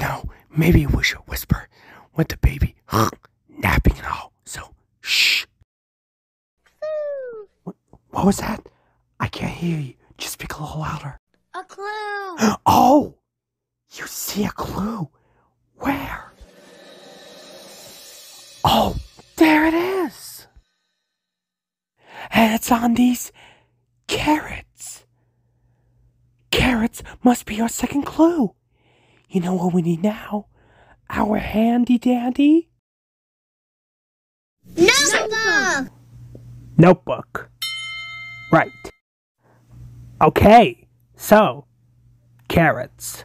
know, maybe we should whisper with the baby napping and all. So, shh. What, what was that? I can't hear you. Just speak a little louder. A clue. Oh! You see a clue. Where? Oh, there it is. And it's on these carrots. Carrots must be our second clue. You know what we need now? Our handy dandy Notebook. notebook. Right. Okay, so carrots.